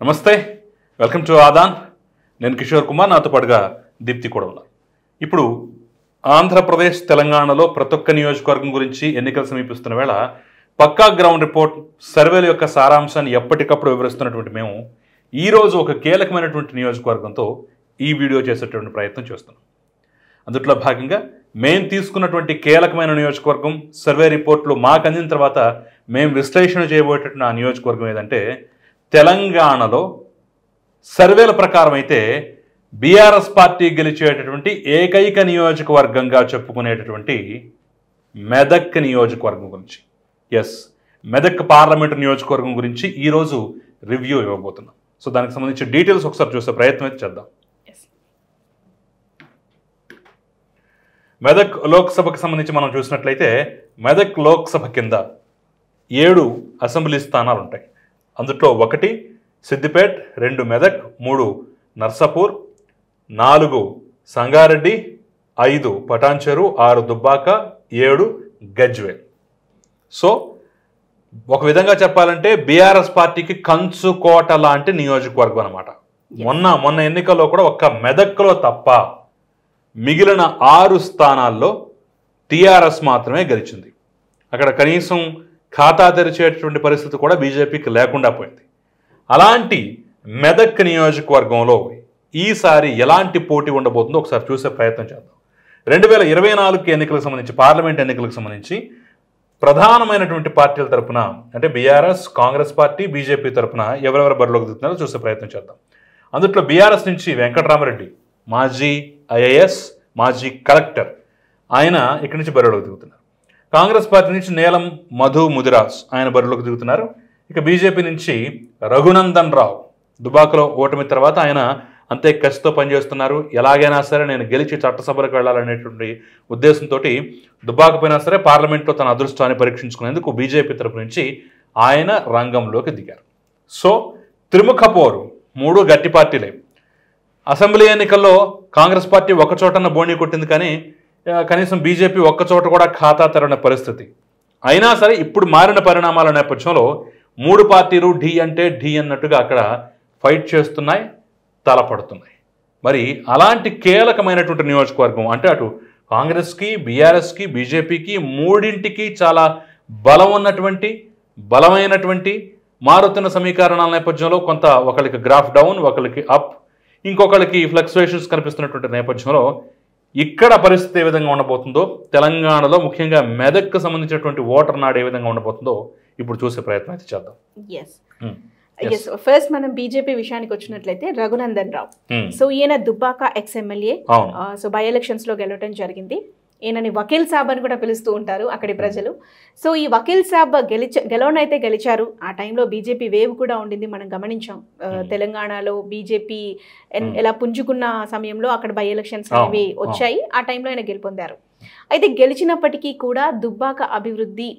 నమస్తే welcome to Aadan. నేను కిషోర్ కుమార్ నాతో పాటుగా దీప్తి కూడా ఉన్నారు ఇప్పుడు ఆంధ్రప్రదేశ్ తెలంగాణలో ప్రతి ఒక్క నియోజకవర్గం గురించి ఎన్నికలు సమీపిస్తున్న వేళ పక్కా గ్రౌండ్ రిపోర్ట్ సర్వేల యొక్క సారాంశాన్ని ఎప్పటికప్పుడు వివరిస్తున్నటువంటి మేము ఈరోజు ఒక కీలకమైనటువంటి నియోజకవర్గంతో ఈ వీడియో చేసేటువంటి ప్రయత్నం చేస్తున్నాం. అందుట్లో భాగంగా మేము తీసుకున్నటువంటి కీలకమైన నియోజకవర్గం సర్వే రిపోర్ట్లు మాకు అందిన తర్వాత మేము విశ్లేషణ చేయబోయేటటువంటి ఆ నియోజకవర్గం ఏదంటే తెలంగాణలో సర్వేల ప్రకారం అయితే బీఆర్ఎస్ పార్టీ గెలిచేటటువంటి ఏకైక నియోజకవర్గంగా చెప్పుకునేటటువంటి మెదక్ నియోజకవర్గం గురించి. ఎస్ మెదక్ పార్లమెంటు నియోజకవర్గం గురించి ఈరోజు రివ్యూ ఇవ్వబోతున్నాం. సో దానికి సంబంధించి డీటెయిల్స్ ఒకసారి చూసే ప్రయత్నం అయితే చేద్దాం. మెదక్ లోక్సభకు సంబంధించి మనం చూసినట్లయితే మెదక్ లోక్సభ కింద ఏడు అసెంబ్లీ స్థానాలు ఉంటాయి అందులో ఒకటి సిద్దిపేట్ రెండు మెదక్ మూడు నర్సాపూర్ నాలుగు సంగారెడ్డి ఐదు పటాన్చెరు ఆరు దుబ్బాక ఏడు గజ్వేల్. సో ఒక విధంగా చెప్పాలంటే బీఆర్ఎస్ పార్టీకి కంచుకోట లాంటి నియోజకవర్గం అనమాట మొన్న మొన్న ఎన్నికల్లో కూడా ఒక్క మెదక్లో తప్ప మిగిలిన ఆరు స్థానాల్లో టీఆర్ఎస్ మాత్రమే గెలిచింది. అక్కడ కనీసం ఖాతా తెరిచేటటువంటి పరిస్థితి కూడా బీజేపీకి లేకుండా పోయింది. అలాంటి మెదక్ నియోజకవర్గంలో ఈసారి ఎలాంటి పోటీ ఉండబోతుందో ఒకసారి చూసే ప్రయత్నం చేద్దాం. రెండు వేల ఇరవై నాలుగు ఎన్నికలకు సంబంధించి పార్లమెంట్ ఎన్నికలకు సంబంధించి ప్రధానమైనటువంటి పార్టీల తరపున అంటే బీఆర్ఎస్ కాంగ్రెస్ పార్టీ బీజేపీ తరపున ఎవరెవరు బరిలోకి దిగుతున్నారో చూసే ప్రయత్నం చేద్దాం. అందుట్లో బీఆర్ఎస్ నుంచి వెంకటరామరెడ్డి మాజీ ఐఏఎస్ మాజీ కలెక్టర్ ఆయన ఇక్కడి నుంచి బరిలోకి దిగుతున్నారు. కాంగ్రెస్ పార్టీ నుంచి నీలం మధు ముదిరాజ్ ఆయన బరిలోకి దిగుతున్నారు. ఇక బీజేపీ నుంచి రఘునందన్ రావు దుబాకలో ఓటమి తర్వాత ఆయన అంతే కసితో పనిచేస్తున్నారు. ఎలాగైనా సరే నేను గెలిచి చట్టసభలకు వెళ్ళాలనేటువంటి ఉద్దేశంతో దుబాకపోయినా సరే పార్లమెంట్లో తన అదృష్టాన్ని పరీక్షించుకునేందుకు బీజేపీ తరపు నుంచి ఆయన రంగంలోకి దిగారు. సో త్రిముఖ పోరు మూడు గట్టి పార్టీలే. అసెంబ్లీ ఎన్నికల్లో కాంగ్రెస్ పార్టీ ఒకచోటన బోణి కొట్టింది కానీ కనీసం బీజేపీ ఒక్క చోట కూడా ఖాతా తెరని పరిస్థితి. అయినా సరే ఇప్పుడు మారిన పరిణామాల నేపథ్యంలో మూడు పార్టీలు ఢీ అంటే ఢీ అన్నట్టుగా అక్కడ ఫైట్ చేస్తున్నాయి తలపడుతున్నాయి. మరి అలాంటి కీలకమైనటువంటి నియోజకవర్గం అంటే అటు కాంగ్రెస్కి బీఆర్ఎస్కి బీజేపీకి మూడింటికి చాలా బలం ఉన్నటువంటి బలమైనటువంటి మారుతున్న సమీకరణాల నేపథ్యంలో కొంత ఒకరికి గ్రాఫ్ డౌన్ ఒకరికి అప్ ఇంకొకరికి ఫ్లక్చువేషన్స్ కనిపిస్తున్నటువంటి నేపథ్యంలో ఇక్కడ పరిస్థితి ఏ విధంగా ఉండబోతుందో తెలంగాణలో ముఖ్యంగా మెదక్కు సంబంధించినటువంటి ఓటర్ నాడు ఏ విధంగా ఉండబోతుందో ఇప్పుడు చూసే ప్రయత్నం అయితే చేద్దాం. Yes Hmm. ఫస్ట్ మనం బీజేపీ విషయానికి వచ్చినట్లయితే రఘునందన్ రావు. Hmm. సో ఈయన Dubbaka ex MLA so by ఎలక్షన్స్లో గెలవడం జరిగింది. ఈయనని వకీల్ సాబ్ అని కూడా పిలుస్తూ ఉంటారు అక్కడి ప్రజలు సో ఈ వకీల్ సాబ్ గెలిచ గెలవనైతే గెలిచారు ఆ టైంలో బీజేపీ వేవ్ కూడా ఉండింది మనం గమనించాం. తెలంగాణలో బీజేపీ. ఎలా పుంజుకున్న సమయంలో అక్కడ బై ఎలక్షన్స్ అనేవి. వచ్చాయి ఆ టైంలో ఆయన గెలుపొందారు అయితే గెలిచినప్పటికీ కూడా దుబ్బాక అభివృద్ధి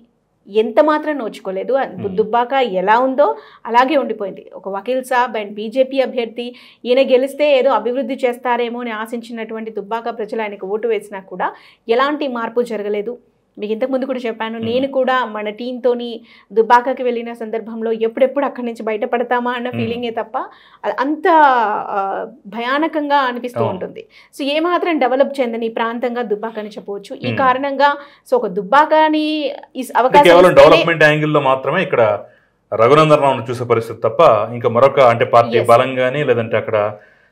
ఎంత మాత్రం నోచుకోలేదు. దుబ్బాక ఎలా ఉందో అలాగే ఉండిపోయింది. ఒక వకీల్ సాబ్ అండ్ బీజేపీ అభ్యర్థి ఈయన గెలిస్తే ఏదో అభివృద్ధి చేస్తారేమో అని ఆశించినటువంటి దుబ్బాక ప్రజలు ఆయనకు ఓటు వేసినా కూడా ఎలాంటి మార్పు జరగలేదు. మీకు ఇంతకు ముందు కూడా చెప్పాను. నేను కూడా మన టీంతోని దుబ్బాకకి వెళ్ళిన సందర్భంలో ఎప్పుడెప్పుడు అక్కడి నుంచి బయటపడతామా అన్న. ఫీలింగే తప్ప అంత భయానకంగా అనిపిస్తూ. ఉంటుంది సో ఏమాత్రం డెవలప్ చెందని ప్రాంతంగా దుబ్బాక అని చెప్పవచ్చు ఈ. కారణంగా సో ఒక దుబ్బాకని అవకాశం డెవలప్మెంట్ యాంగిల్లో మాత్రమే ఇక్కడ రఘునందన్ రావును చూసే పరిస్థితి తప్ప ఇంకా మరొక అంటే పార్టీ Yes. బలం కానీ లేదంటే అక్కడ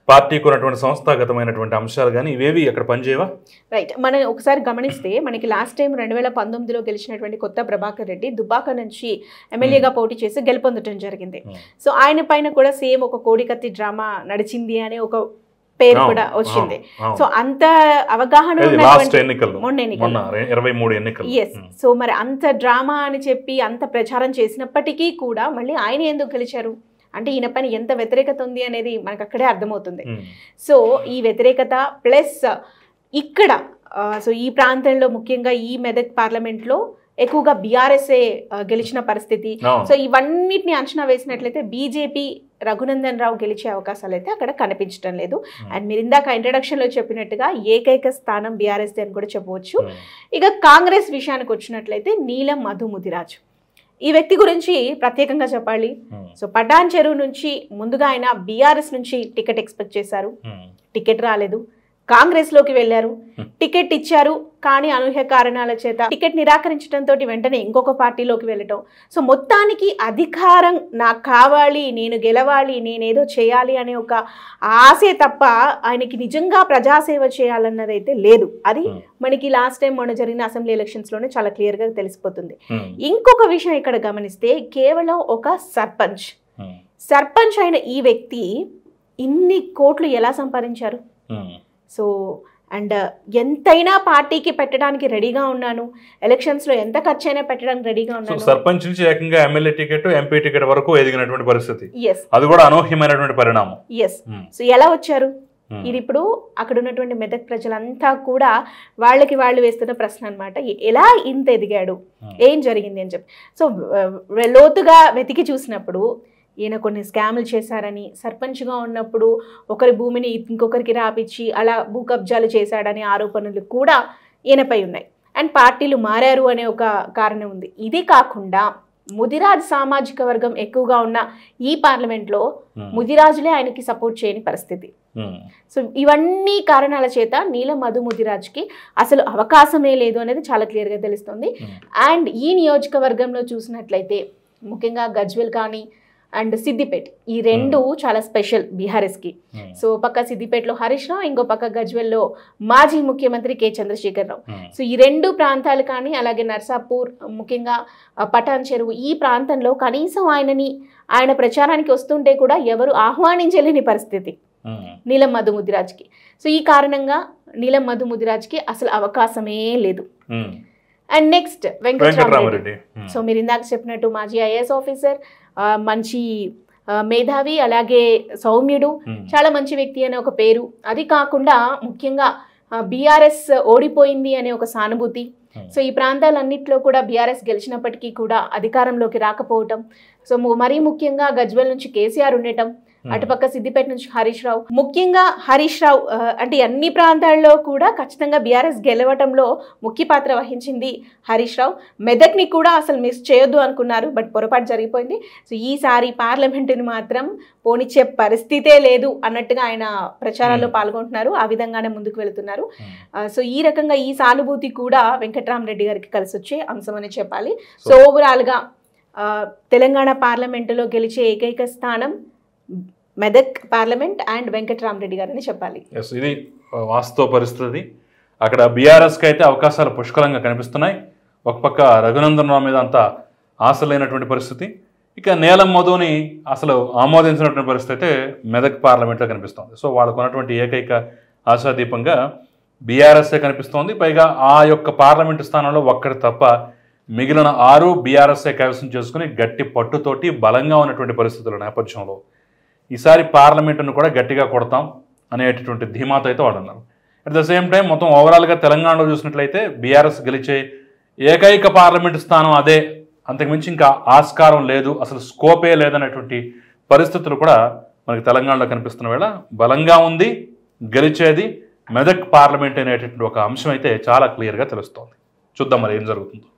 పార్టీకి ఉన్నటువంటి సంస్థాగతమైనటువంటి అంశాలు కానీ ఇవేవి అక్కడ పనిచేయవా? రైట్. మనం ఒకసారి గమనిస్తే మనకి లాస్ట్ టైం రెండు వేల పంతొమ్మిదిలో గెలిచినటువంటి కొత్త ప్రభాకర్ రెడ్డి దుబ్బాక నుంచి ఎమ్మెల్యేగా పోటీ చేసి గెలుపొందడం జరిగింది. సో ఆయన పైన కూడా సేమ్ ఒక కోడికత్తి డ్రామా నడిచింది అనే ఒక పేరు కూడా వచ్చింది. సో అంత అవగాహన ఎస్ సో మరి అంత డ్రామా అని చెప్పి అంత ప్రచారం చేసినప్పటికీ కూడా మళ్ళీ ఆయన ఎందుకు గెలిచారు? అంటే ఈయన పైన ఎంత వ్యతిరేకత ఉంది అనేది మనకు అక్కడే అర్థమవుతుంది సో ఈ వ్యతిరేకత ప్లస్ ఇక్కడ సో ఈ ప్రాంతంలో ముఖ్యంగా ఈ మెదక్ పార్లమెంట్లో ఎక్కువగా బీఆర్ఎస్ఏ గెలిచిన పరిస్థితి. సో ఇవన్నిటిని అంచనా వేసినట్లయితే బీజేపీ రఘునందన్ రావు గెలిచే అవకాశాలు అయితే అక్కడ కనిపించడం లేదు. అండ్ మీరు ఇందాక ఇంట్రడక్షన్లో చెప్పినట్టుగా ఏకైక స్థానం బీఆర్ఎస్ అని కూడా చెప్పవచ్చు. ఇక కాంగ్రెస్ విషయానికి వచ్చినట్లయితే నీలం మధు ముదిరాజు ఈ వ్యక్తి గురించి ప్రత్యేకంగా చెప్పాలి. ఉమ్, సో పటాన్ చెరువు నుంచి ముందుగా ఆయన బీఆర్ఎస్ నుంచి టికెట్ ఎక్స్పెక్ట్ చేశారు. ఉమ్, టికెట్ రాలేదు. కాంగ్రెస్లోకి వెళ్ళారు. Hmm. టికెట్ ఇచ్చారు. కానీ అనూహ్య కారణాల చేత టికెట్ నిరాకరించడంతో వెంటనే ఇంకొక పార్టీలోకి వెళ్ళటం. సో మొత్తానికి అధికారం నాకు కావాలి నేను గెలవాలి నేనేదో చేయాలి అనే ఒక ఆశే తప్ప ఆయనకి నిజంగా ప్రజాసేవ చేయాలన్నది అయితే లేదు. అది. మనకి లాస్ట్ టైం మొన్న జరిగిన అసెంబ్లీ ఎలక్షన్స్లోనే చాలా క్లియర్గా తెలిసిపోతుంది ఇంకొక విషయం ఇక్కడ గమనిస్తే కేవలం ఒక సర్పంచ్. సర్పంచ్ అయిన ఈ వ్యక్తి ఇన్ని కోట్లు ఎలా సంపాదించారు? సో అండ్ ఎంతైనా పార్టీకి పెట్టడానికి రెడీగా ఉన్నాను. ఎలక్షన్స్లో ఎంత ఖర్చు అయినా పెట్టడానికి రెడీగా ఉన్నాను. సర్పంచ్ నుంచి ఏకంగా ఎమ్మెల్యే టికెట్ ఎంపీ టికెట్ వరకు ఎదిగినటువంటి పరిస్థితి. ఎస్ అది కూడా అనూహ్యమైనటువంటి పరిణామం. ఎస్ సో ఎలా వచ్చారు? ఉమ్, ఇది ఇప్పుడు అక్కడ ఉన్నటువంటి మెదక్ ప్రజలంతా కూడా వాళ్ళకి వాళ్ళు వేస్తున్న ప్రశ్న అనమాట ఎలా ఇంత ఎదిగాడు? ఉమ్, ఏం జరిగింది అని చెప్పి. సో లోతుగా వెతికి చూసినప్పుడు ఈయన కొన్ని స్కాములు చేశారని సర్పంచ్గా ఉన్నప్పుడు ఒకరి భూమిని ఇంకొకరికి రాపిచ్చి అలా భూ కబ్జాలు చేశాడనే ఆరోపణలు కూడా ఈయనపై ఉన్నాయి. అండ్ పార్టీలు మారారు అనే ఒక కారణం ఉంది. ఇది కాకుండా ముదిరాజ్ సామాజిక వర్గం ఎక్కువగా ఉన్న ఈ పార్లమెంట్లో ముదిరాజులే ఆయనకి సపోర్ట్ చేయని పరిస్థితి. సో ఇవన్నీ కారణాల చేత నీల మధు ముదిరాజ్కి అసలు అవకాశమే లేదు అనేది చాలా క్లియర్గా తెలుస్తుంది. అండ్ ఈ నియోజకవర్గంలో చూసినట్లయితే ముఖ్యంగా గజ్వెల్ కానీ అండ్ సిద్దిపేట్. ఈ రెండు చాలా స్పెషల్ బీఆర్ఎస్కి ఉమ్, సో పక్క సిద్దిపేటలో హరీష్ రావు ఇంకో పక్క గజ్వెల్లో మాజీ ముఖ్యమంత్రి K. Chandrashekar Rao. Um, so ఈ రెండు ప్రాంతాలు కానీ అలాగే నర్సాపూర్ ముఖ్యంగా పటాన్ చెరువు ఈ ప్రాంతంలో కనీసం ఆయనని ఆయన ప్రచారానికి వస్తుంటే కూడా ఎవరు ఆహ్వానించలేని పరిస్థితి. నీలం మధు ముదిరాజ్కి సో ఈ కారణంగా నీలం మధు ముదిరాజ్కి అసలు అవకాశమే లేదు. And next Venkatarama Reddy. సో మీరు ఇందాక చెప్పినట్టు మాజీ ఐఏఎస్ ఆఫీసర్ మంచి మేధావి అలాగే సౌమ్యుడు చాలా మంచి వ్యక్తి అనే ఒక పేరు. అది కాకుండా ముఖ్యంగా బీఆర్ఎస్ ఓడిపోయింది అనే ఒక సానుభూతి. సో ఈ ప్రాంతాలన్నింటిలో కూడా బీఆర్ఎస్ గెలిచినప్పటికీ కూడా అధికారంలోకి రాకపోవటం. సో మరీ ముఖ్యంగా గజ్వెల్ నుంచి కేసీఆర్ ఉండటం. అటుపక్క సిద్దిపేట నుంచి హరీష్ రావు. ముఖ్యంగా హరీష్ రావు అంటే అన్ని ప్రాంతాల్లో కూడా ఖచ్చితంగా బీఆర్ఎస్ గెలవటంలో ముఖ్య పాత్ర వహించింది హరీష్ రావు. మెదక్ని కూడా అసలు మిస్ చేయొద్దు అనుకున్నారు బట్ పొరపాటు జరిగిపోయింది. సో ఈసారి పార్లమెంటుని మాత్రం పోనిచ్చే పరిస్థితే లేదు అన్నట్టుగా ఆయన ప్రచారాల్లో Hmm. పాల్గొంటున్నారు. ఆ విధంగానే ముందుకు వెళుతున్నారు. సో ఈ రకంగా ఈ సానుభూతి కూడా వెంకట్రామరెడ్డి గారికి కలిసి వచ్చే అంశం చెప్పాలి. సో ఓవరాల్గా తెలంగాణ పార్లమెంటులో గెలిచే ఏకైక స్థానం మెదక్ పార్లమెంట్ అండ్ వెంకట్రామరెడ్డి గారని చెప్పాలి. ఇది వాస్తవ పరిస్థితి అక్కడ బీఆర్ఎస్కి అయితే అవకాశాలు పుష్కలంగా కనిపిస్తున్నాయి. ఒక పక్క రఘునందన్ రావు మీద అంత ఆశ లేనటువంటి పరిస్థితి. ఇక నీలం మధుని అసలు ఆమోదించినటువంటి పరిస్థితి అయితే మెదక్ పార్లమెంట్లో కనిపిస్తోంది. సో వాళ్ళకు ఉన్నటువంటి ఏకైక ఆశాదీపంగా బీఆర్ఎస్ఏ కనిపిస్తోంది. పైగా ఆ యొక్క పార్లమెంటు స్థానంలో ఒక్కటి తప్ప మిగిలిన ఆరు బీఆర్ఎస్ఏ కైవసం చేసుకుని గట్టి పట్టుతోటి బలంగా ఉన్నటువంటి పరిస్థితుల నేపథ్యంలో ఈసారి పార్లమెంటును కూడా గట్టిగా కొడతాం అనేటటువంటి ధీమాతో అయితే వాళ్ళు అన్నారు అట్ ద సేమ్ టైం మొత్తం ఓవరాల్గా తెలంగాణలో చూసినట్లయితే బీఆర్ఎస్ గెలిచే ఏకైక పార్లమెంటు స్థానం అదే. అంతకుమించి ఇంకా ఆస్కారం లేదు అసలు స్కోపే లేదనేటువంటి పరిస్థితులు కూడా మనకి తెలంగాణలో కనిపిస్తున్న వేళ బలంగా ఉంది గెలిచేది మెదక్ పార్లమెంట్ అనేటటువంటి ఒక అంశం అయితే చాలా క్లియర్గా తెలుస్తోంది. చూద్దాం మరి ఏం జరుగుతుందో.